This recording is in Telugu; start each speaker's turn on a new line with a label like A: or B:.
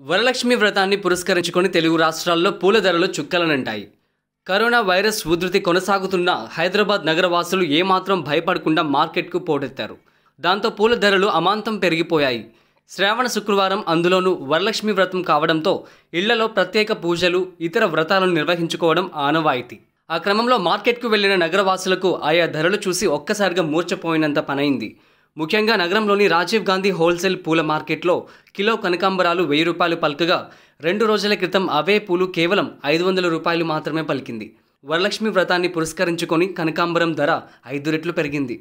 A: వరలక్ష్మి వ్రతాన్ని పురస్కరించుకొని తెలుగు రాష్ట్రాల్లో పూల ధరలు చుక్కలనంటాయి. కరోనా వైరస్ ఉధృతి కొనసాగుతున్న హైదరాబాద్ నగరవాసులు ఏమాత్రం భయపడకుండా మార్కెట్కు పోటెత్తారు. దాంతో పూల ధరలు అమాంతం పెరిగిపోయాయి. శ్రావణ శుక్రవారం అందులోనూ వరలక్ష్మి వ్రతం కావడంతో ఇళ్ళలో ప్రత్యేక పూజలు ఇతర వ్రతాలను నిర్వహించుకోవడం ఆనవాయితీ. ఆ క్రమంలో మార్కెట్కు వెళ్ళిన నగరవాసులకు ఆయా ధరలు చూసి ఒక్కసారిగా మూర్చపోయినంత పనైంది. ముఖ్యంగా నగరంలోని రాజీవ్ గాంధీ హోల్సేల్ పూల మార్కెట్లో కిలో కనకాంబరాలు వెయ్యి రూపాయలు పలుకగా రెండు రోజుల క్రితం అవే పూలు కేవలం ఐదు వందల రూపాయలు మాత్రమే పలికింది. వరలక్ష్మి వ్రతాన్ని పురస్కరించుకొని కనకాంబరం ధర ఐదు రెట్లు పెరిగింది.